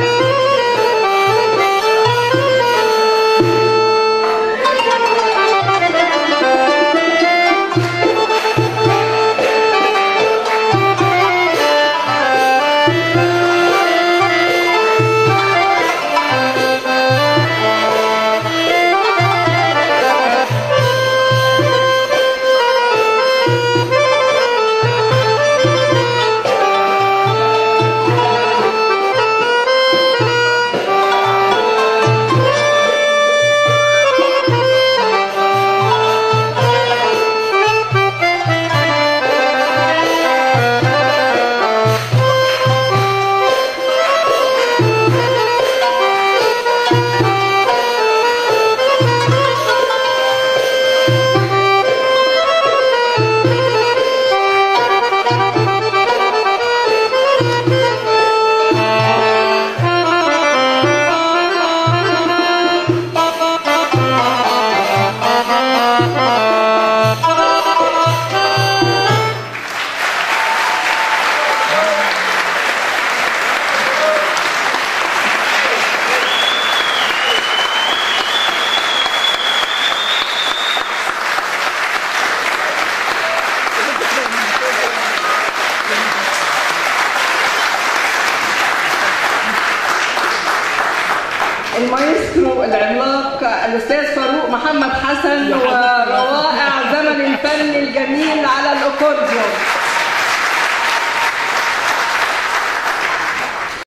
Música المايسترو العملاق الأستاذ فاروق محمد حسن وروائع زمن الفن الجميل على الأكورديون.